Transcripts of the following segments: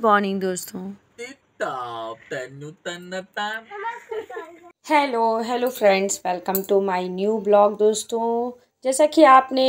Good morning दोस्तों। Hello hello friends welcome to my new blog दोस्तों। जैसा कि आपने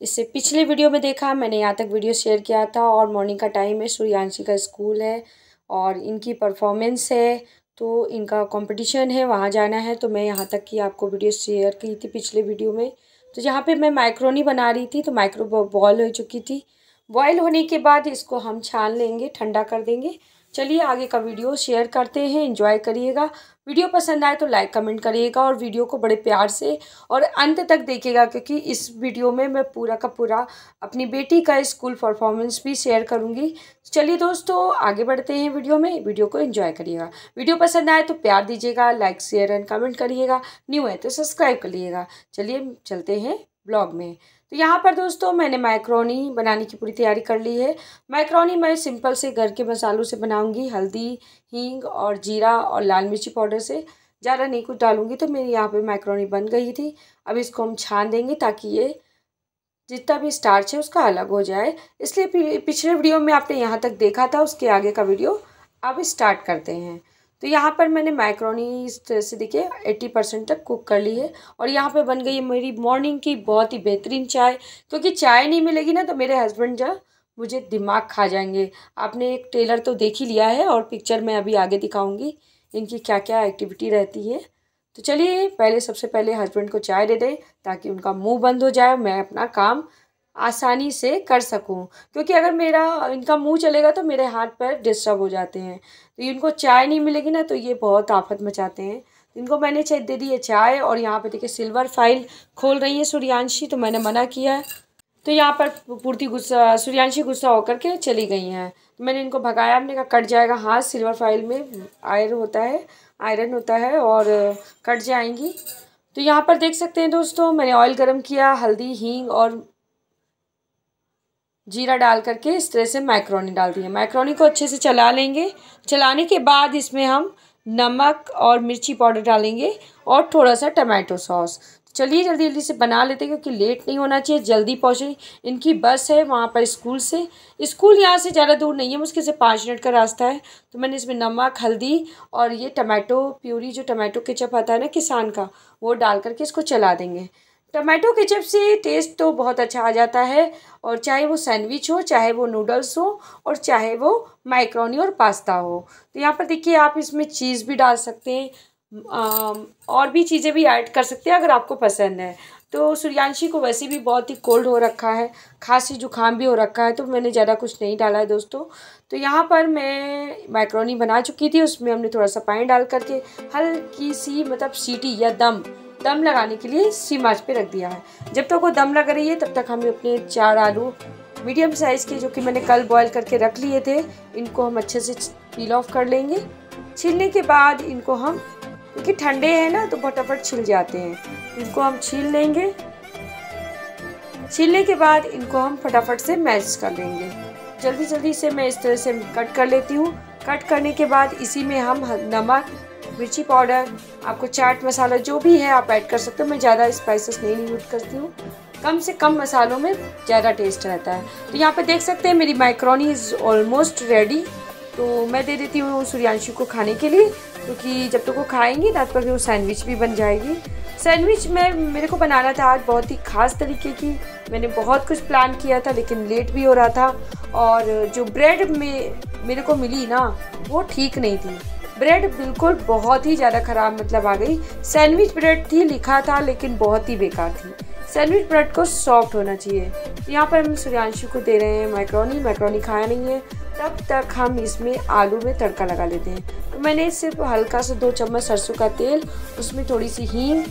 इससे पिछले वीडियो में देखा, मैंने यहाँ तक वीडियो शेयर किया था और मॉर्निंग का टाइम है, सूर्यांशी का स्कूल है और इनकी परफॉर्मेंस है तो इनका कंपटीशन है, वहाँ जाना है। तो मैं यहाँ तक की आपको वीडियो शेयर की थी पिछले वीडियो में। तो जहाँ पे मैं माइक्रोनी बना रही थी तो माइक्रो बॉल हो चुकी थी। बॉयल होने के बाद इसको हम छान लेंगे, ठंडा कर देंगे। चलिए आगे का वीडियो शेयर करते हैं, एंजॉय करिएगा। वीडियो पसंद आए तो लाइक, कमेंट करिएगा और वीडियो को बड़े प्यार से और अंत तक देखिएगा, क्योंकि इस वीडियो में मैं पूरा का पूरा अपनी बेटी का स्कूल परफॉर्मेंस भी शेयर करूँगी। चलिए दोस्तों, आगे बढ़ते हैं वीडियो में। वीडियो को एंजॉय करिएगा। वीडियो पसंद आए तो प्यार दीजिएगा, लाइक, शेयर एंड कमेंट करिएगा। न्यू है तो सब्सक्राइब करिएगा चलिए चलते हैं ब्लॉग में। तो यहाँ पर दोस्तों मैंने माइक्रोनी बनाने की पूरी तैयारी कर ली है। माइक्रोनी मैं सिंपल से घर के मसालों से बनाऊँगी, हल्दी, हींग और जीरा और लाल मिर्ची पाउडर से। ज़्यादा नहीं कुछ डालूँगी तो मेरी यहाँ पे माइक्रोनी बन गई थी। अब इसको हम छान देंगे ताकि ये जितना भी स्टार्च है उसका अलग हो जाए। इसलिए पिछले वीडियो में आपने यहाँ तक देखा था, उसके आगे का वीडियो। अब स्टार्ट करते हैं। तो यहाँ पर मैंने माइक्रोनी इस तरह से देखिए एट्टी परसेंट तक कुक कर ली है और यहाँ पे बन गई है मेरी मॉर्निंग की बहुत ही बेहतरीन चाय। क्योंकि चाय नहीं मिलेगी ना तो मेरे हस्बैंड जो मुझे दिमाग खा जाएँगे। आपने एक टेलर तो देख ही लिया है और पिक्चर में अभी आगे दिखाऊँगी, इनकी क्या क्या एक्टिविटी रहती है। तो चलिए, पहले सबसे पहले हस्बैंड को चाय दे दें ताकि उनका मुँह बंद हो जाए मैं अपना काम आसानी से कर सकूँ। क्योंकि अगर मेरा, इनका मुँह चलेगा तो मेरे हाथ पैर डिस्टर्ब हो जाते हैं। तो इनको चाय नहीं मिलेगी ना तो ये बहुत आफत मचाते हैं। इनको मैंने चाय दे दी है चाय, और यहाँ पे देखिए सिल्वर फ़ाइल खोल रही है सूर्यांशी तो मैंने मना किया है। तो यहाँ पर पूर्ति गुस्सा, सूर्यांशी गुस्सा होकर के चली गई हैं। तो मैंने इनको भगाया हमने कहा कट जाएगा हाथ, सिल्वर फ़ाइल में आयरन होता है, आयरन होता है और कट जाएँगी। तो यहाँ पर देख सकते हैं दोस्तों, मैंने ऑयल गर्म किया, हल्दी, हींग और जीरा डाल करके इस तरह से मैक्रोनी डाल दिए मैक्रोनी को अच्छे से चला लेंगे। चलाने के बाद इसमें हम नमक और मिर्ची पाउडर डालेंगे और थोड़ा सा टमाटो सॉस। चलिए जल्दी जल्दी से बना लेते हैं क्योंकि लेट नहीं होना चाहिए, जल्दी पहुँचे। इनकी बस है वहाँ पर स्कूल से। स्कूल यहाँ से ज़्यादा दूर नहीं है मुश्किल से पाँच मिनट का रास्ता है। तो मैंने इसमें नमक, हल्दी और ये टमाटो, प्यूरी जो टमाटो केचप आता है ना किसान का, वो डाल करके इसको चला देंगे। टमाटो के केचप से टेस्ट तो बहुत अच्छा आ जाता है और चाहे वो सैंडविच हो, चाहे वो नूडल्स हो और चाहे वो माइक्रोनी और पास्ता हो। तो यहाँ पर देखिए आप इसमें चीज़ भी डाल सकते हैं और भी चीज़ें भी ऐड कर सकते हैं अगर आपको पसंद है। तो सूर्यांशी को वैसे भी बहुत ही कोल्ड हो रखा है, खांसी जुकाम भी हो रखा है तो मैंने ज़्यादा कुछ नहीं डाला है दोस्तों। तो यहाँ पर मैं माइक्रोनी बना चुकी थी, उसमें हमने थोड़ा सा पानी डाल करके हल्की सी मतलब सीटी या दम दम लगाने के लिए सीम आँच पे रख दिया है। जब तक वो दम लग रही है, तब तक हम अपने चार आलू मीडियम साइज़ के जो कि मैंने कल बॉईल करके रख लिए थे, इनको हम अच्छे से पील ऑफ़ कर लेंगे। छीलने के बाद इनको हम, क्योंकि ठंडे हैं ना तो फटाफट छिल जाते हैं। इनको हम छील लेंगे। छीलने के बाद इनको हम फटाफट से मैश कर लेंगे। जल्दी जल्दी से मैं इस तरह से कट कर लेती हूँ। कट करने के बाद इसी में हम नमक मिर्ची पाउडर आपको चाट मसाला जो भी है आप ऐड कर सकते हो। मैं ज़्यादा स्पाइसेस नहीं यूज़ करती हूँ। कम से कम मसालों में ज़्यादा टेस्ट रहता है। तो यहाँ पे देख सकते हैं मेरी माइक्रोनी इज़ ऑलमोस्ट रेडी तो मैं दे देती हूँ सूर्यांशु को खाने के लिए, क्योंकि जब तक तो वो खाएँगी, तब तक वो सैंडविच भी बन जाएगी। सैंडविच में, मेरे को बनाना था आज बहुत ही ख़ास तरीके की। मैंने बहुत कुछ प्लान किया था, लेकिन लेट भी हो रहा था। और जो ब्रेड में मेरे को मिली ना, वो ठीक नहीं थी। ब्रेड बिल्कुल बहुत ही ज़्यादा ख़राब मतलब आ गई। सैंडविच ब्रेड थी, लिखा था, लेकिन बहुत ही बेकार थी। सैंडविच ब्रेड को सॉफ्ट होना चाहिए। यहाँ पर हम सूर्यांशु को दे रहे हैं मैक्रोनी। मैक्रोनी खाया नहीं है। तब तक हम इसमें आलू में तड़का लगा लेते हैं। तो मैंने सिर्फ़ हल्का सा दो चम्मच सरसों का तेल, उसमें थोड़ी सी हींग।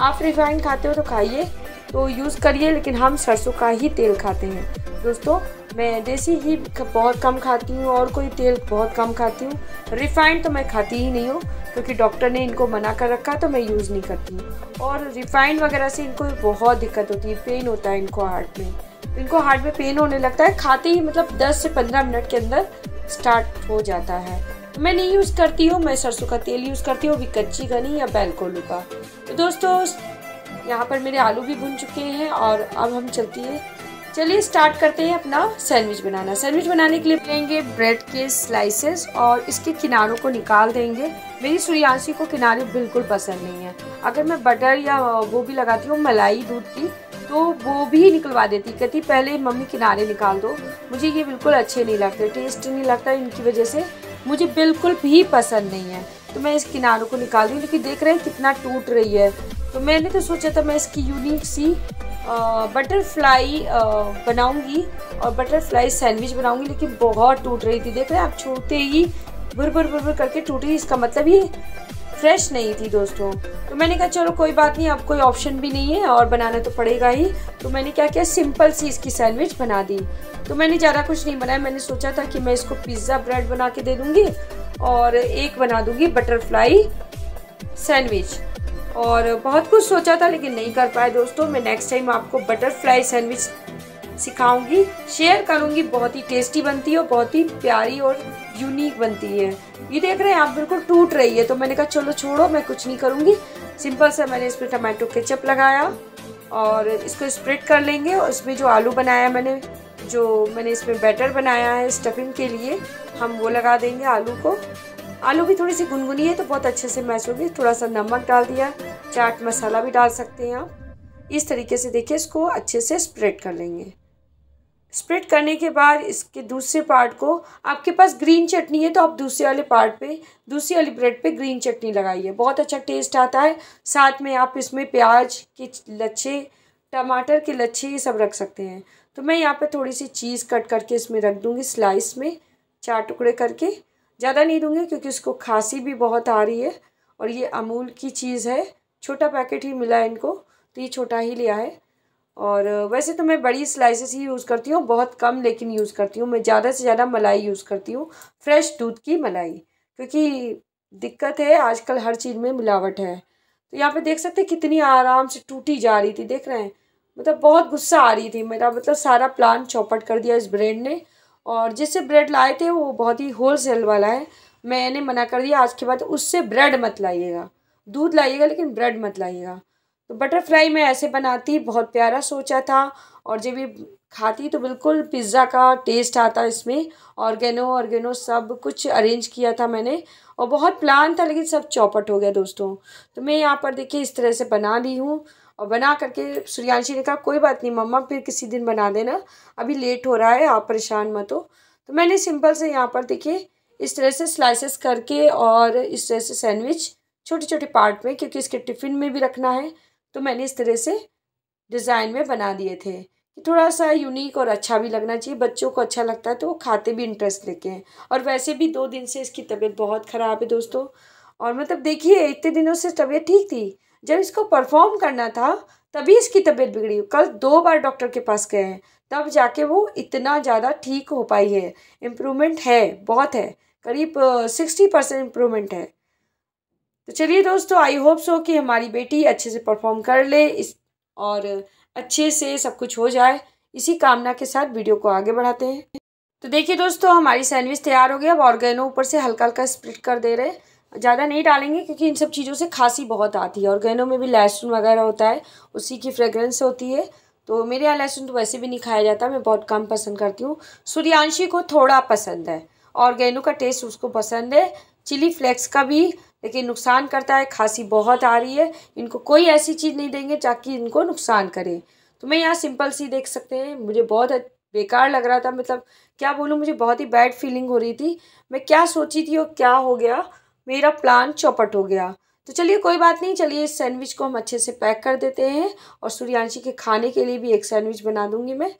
आप रिफाइंड खाते हो तो खाइए। तो यूज़ करिए, लेकिन हम सरसों का ही तेल खाते हैं। दोस्तों मैं देसी ही बहुत कम खाती हूँ और कोई तेल बहुत कम खाती हूँ। रिफाइंड तो मैं खाती ही नहीं हूँ, क्योंकि डॉक्टर ने इनको मना कर रखा तो मैं यूज़ नहीं करती हूँ। और रिफाइंड वगैरह से इनको बहुत दिक्कत होती है पेन होता है इनको हार्ट में। इनको हार्ट में पेन होने लगता है, खाते ही मतलब 10 से 15 मिनट के अंदर स्टार्ट हो जाता है। मैं नहीं यूज़ करती हूँ, मैं सरसों का तेल यूज़ करती हूँ भी कच्ची घनी या बैलकोलू का। तो दोस्तों, यहाँ पर मेरे आलू भी भुन चुके हैं और अब हम चलती है चलिए स्टार्ट करते हैं अपना सैंडविच बनाना। सैंडविच बनाने के लिए लेंगे ब्रेड के स्लाइसेस और इसके किनारों को निकाल देंगे। मेरी सूर्यांशी को किनारे बिल्कुल पसंद नहीं है। अगर मैं बटर या वो भी लगाती हूँ, मलाई दूध की तो वो भी निकलवा देती कहती पहले मम्मी किनारे निकाल दो। मुझे ये बिल्कुल अच्छे नहीं लगते टेस्ट नहीं लगता इनकी वजह से। मुझे बिल्कुल भी पसंद नहीं है। तो मैं इस किनारों को निकाल दी क्योंकि देख रहे हैं कितना टूट रही है। तो मैंने तो सोचा था मैं इसकी यूनिक सी बटरफ्लाई बनाऊँगी और बटरफ्लाई सैंडविच बनाऊँगी, लेकिन बहुत टूट रही थी। देख रहे हैं, आप छूटते ही बुर बुर बुर बुर करके टूटी इसका मतलब ये फ्रेश नहीं थी दोस्तों। तो मैंने कहा, चलो, कोई बात नहीं, अब कोई ऑप्शन भी नहीं है और बनाना तो पड़ेगा ही। तो मैंने क्या किया सिंपल सी इसकी सैंडविच बना दी। तो मैंने ज़्यादा कुछ नहीं बनाया। मैंने सोचा था कि मैं इसको पिज़्ज़ा ब्रेड बना के दे दूँगी और एक बना दूँगी बटरफ्लाई सैंडविच और बहुत कुछ सोचा था, लेकिन नहीं कर पाए दोस्तों। मैं नेक्स्ट टाइम आपको बटरफ्लाई सैंडविच सिखाऊँगी शेयर करूँगी। बहुत ही टेस्टी बनती है और बहुत ही प्यारी और यूनिक बनती है। ये देख रहे हैं, आप बिल्कुल टूट रही है। तो मैंने कहा, चलो छोड़ो, मैं कुछ नहीं करूँगी। सिंपल से मैंने इसमें टमाटो केचप लगाया और इसको स्प्रेड कर लेंगे और इसमें जो आलू बनाया मैंने, जो मैंने इसमें बैटर बनाया है स्टफिंग के लिए, हम वो लगा देंगे आलू को। आलू भी थोड़ी सी गुनगुनी है तो बहुत अच्छे से मैश होगी। थोड़ा सा नमक डाल दिया, चाट मसाला भी डाल सकते हैं आप। इस तरीके से देखिए, इसको अच्छे से स्प्रेड कर लेंगे। स्प्रेड करने के बाद इसके दूसरे पार्ट को, आपके पास ग्रीन चटनी है तो आप दूसरे वाले पार्ट पे, दूसरी वाली ब्रेड पे ग्रीन चटनी लगाइए। बहुत अच्छा टेस्ट आता है। साथ में आप इसमें प्याज के लच्छे, टमाटर के लच्छे ये सब रख सकते हैं। तो मैं यहाँ पे थोड़ी सी चीज़ कट करके इसमें रख दूँगी स्लाइस में, चार टुकड़े करके। ज़्यादा नहीं दूँगी क्योंकि उसको खांसी भी बहुत आ रही है और ये अमूल की चीज़ है। छोटा पैकेट ही मिला है इनको तो ये छोटा ही लिया है। और वैसे तो मैं बड़ी स्लाइसेस ही यूज़ करती हूँ, बहुत कम लेकिन यूज़ करती हूँ। मैं ज़्यादा से ज़्यादा मलाई यूज़ करती हूँ फ्रेश दूध की मलाई, क्योंकि दिक्कत है, आजकल हर चीज़ में मिलावट है। तो यहाँ पे देख सकते कितनी आराम से टूटी जा रही थी, देख रहे हैं। मतलब बहुत गुस्सा आ रही थी मेरा मतलब सारा प्लान चौपट कर दिया इस ब्रेड ने। और जिससे ब्रेड लाए थे, वो बहुत ही होल सेल वाला है। मैंने मना कर दिया, आज के बाद उससे ब्रेड मत लाइएगा। दूध लाइएगा, लेकिन ब्रेड मत लाइएगा। तो बटरफ्लाई मैं ऐसे बनाती, बहुत प्यारा सोचा था। और जब ये खाती तो बिल्कुल पिज़्ज़ा का टेस्ट आता इसमें। ऑर्गेनो ऑर्गेनो सब कुछ अरेंज किया था मैंने। और बहुत प्लान था, लेकिन सब चौपट हो गया दोस्तों। तो मैं यहाँ पर देखिए इस तरह से बना ली हूँ। और बना करके सूर्यांशी ने कहा, कोई बात नहीं, मम्मा, फिर किसी दिन बना देना। अभी लेट हो रहा है, आप परेशान मत हो। तो मैंने सिंपल से यहाँ पर देखिए, इस तरह से स्लाइसेस करके और इस तरह से सैंडविच छोटे छोटे पार्ट में, क्योंकि इसके टिफ़िन में भी रखना है तो मैंने इस तरह से डिज़ाइन में बना दिए थे। कि थोड़ा सा यूनिक और अच्छा भी लगना चाहिए, बच्चों को अच्छा लगता है तो वो खाते भी इंटरेस्ट लेके हैं। और वैसे भी दो दिन से इसकी तबीयत बहुत ख़राब है दोस्तों। और मतलब देखिए, इतने दिनों से तबीयत ठीक थी जब इसको परफॉर्म करना था, तभी इसकी तबीयत बिगड़ी। कल दो बार डॉक्टर के पास गए हैं। तब जाके वो इतना ज़्यादा ठीक हो पाई है। इम्प्रूवमेंट है, बहुत है। करीब सिक्सटी परसेंट इम्प्रूवमेंट है। तो चलिए दोस्तों आई होप सो कि हमारी बेटी अच्छे से परफॉर्म कर ले, इस, और अच्छे से सब कुछ हो जाए। इसी कामना के साथ वीडियो को आगे बढ़ाते हैं। तो देखिए दोस्तों, हमारी सैंडविच तैयार हो गया अब ऑर्गेनो ऊपर से हल्का हल्का स्प्रिट कर दे रहे हैं। ज़्यादा नहीं डालेंगे क्योंकि इन सब चीज़ों से खांसी बहुत आती है और गहनों में भी लहसुन वगैरह होता है, उसी की फ्रेगरेंस होती है। तो मेरे यहाँ लहसुन तो वैसे भी नहीं खाया जाता, मैं बहुत कम पसंद करती हूँ। सूर्यांशी को थोड़ा पसंद है और गहनों का टेस्ट उसको पसंद है। चिली फ्लेक्स का भी लेकिन नुकसान करता है, खांसी बहुत आ रही है। इनको कोई ऐसी चीज़ नहीं देंगे ताकि इनको नुकसान करे। तो मैं यहाँ सिंपल सी देख सकते हैं, मुझे बहुत बेकार लग रहा था मतलब क्या बोलूँ, मुझे बहुत ही बैड फीलिंग हो रही थी। मैं क्या सोची थी और क्या हो गया मेरा प्लान चौपट हो गया। तो चलिए कोई बात नहीं, चलिए इस सैंडविच को हम अच्छे से पैक कर देते हैं और सूर्यांशी के खाने के लिए भी एक सैंडविच बना दूँगी मैं।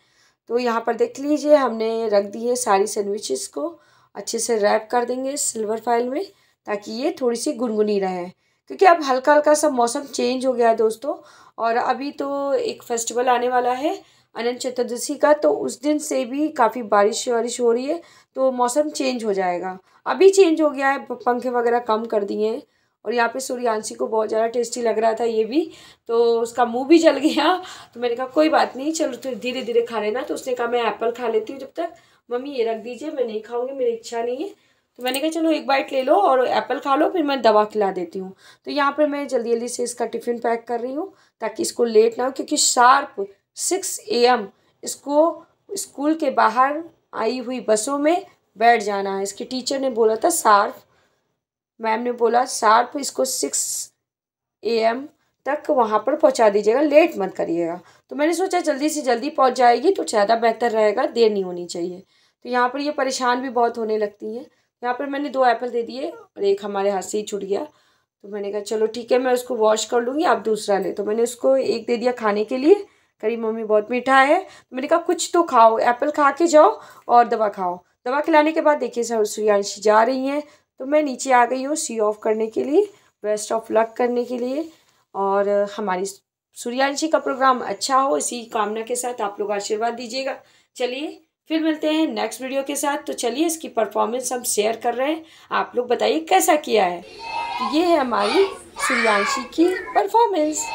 तो यहाँ पर देख लीजिए, हमने रख दी है सारी सैंडविचेस को। अच्छे से रैप कर देंगे सिल्वर फ़ाइल में, ताकि ये थोड़ी सी गुनगुनी रहे। क्योंकि अब हल्का हल्का सा मौसम चेंज हो गया है दोस्तों, और अभी तो एक फेस्टिवल आने वाला है, अनंत चतुर्दशी का। तो उस दिन से भी काफ़ी बारिश वारिश हो रही है तो मौसम चेंज हो जाएगा। अभी चेंज हो गया है पंखे वगैरह कम कर दिए हैं। और यहाँ पे सूर्यांशी को बहुत ज़्यादा टेस्टी लग रहा था ये भी। तो उसका मुँह भी जल गया। तो मैंने कहा, कोई बात नहीं, चलो तो धीरे धीरे खा लेना। तो उसने कहा, मैं एप्पल खा लेती हूँ जब तक। मम्मी, ये रख दीजिए, मैं नहीं खाऊँगी, मेरी इच्छा नहीं है। तो मैंने कहा, चलो एक बाइट ले लो और एप्पल खा लो, फिर मैं दवा खिला देती हूँ। तो यहाँ पर मैं जल्दी जल्दी से इसका टिफ़िन पैक कर रही हूँ, ताकि इसको लेट ना हो, क्योंकि शार्प सिक्स ए इसको स्कूल के बाहर आई हुई बसों में बैठ जाना है। इसके टीचर ने बोला था, सार्फ मैम ने बोला, सार्फ, इसको सिक्स ए एम तक वहाँ पर पहुँचा दीजिएगा लेट मत करिएगा। तो मैंने सोचा, जल्दी से जल्दी पहुँच जाएगी तो ज़्यादा बेहतर रहेगा, देर नहीं होनी चाहिए। तो यहाँ पर ये परेशान भी बहुत होने लगती हैं। यहाँ पर मैंने दो एप्पल दे दिए और एक हमारे हाथ से ही छुट गया। तो मैंने कहा, चलो ठीक है, मैं उसको वॉश कर लूँगी, आप दूसरा ले। तो मैंने उसको एक दे दिया खाने के लिए। करी मम्मी, बहुत मीठा है। तो मैंने कहा, कुछ तो खाओ, एप्पल खा के जाओ और दवा खाओ। दवा खिलाने के बाद देखिए, सर सूर्यांशी जा रही हैं। तो मैं नीचे आ गई हूँ, सी ऑफ़ करने के लिए, बेस्ट ऑफ़ लक करने के लिए। और हमारी सूर्यांशी का प्रोग्राम अच्छा हो, इसी कामना के साथ आप लोग आशीर्वाद दीजिएगा। चलिए, फिर मिलते हैं नेक्स्ट वीडियो के साथ। तो चलिए, इसकी परफॉर्मेंस हम शेयर कर रहे हैं। आप लोग बताइए, कैसा किया है? तो ये है हमारी सूर्यांशी की performance.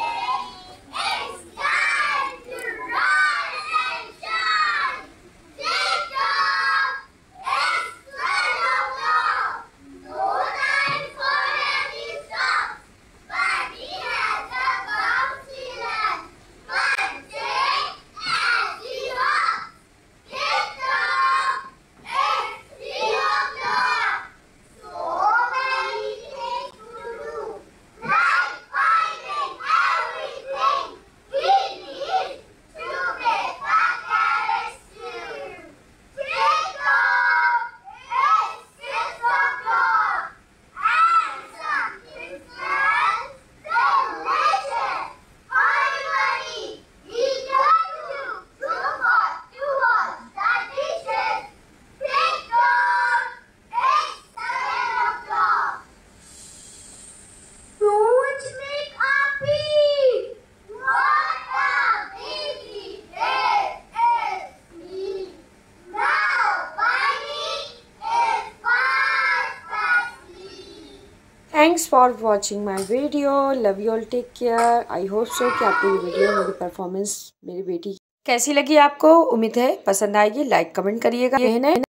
For watching my video love you all take care I hope so कि आपको ये वीडियो मेरी परफॉर्मेंस मेरी बेटी कैसी लगी आपको? उम्मीद है पसंद आएगी। लाइक कमेंट करिएगा। यह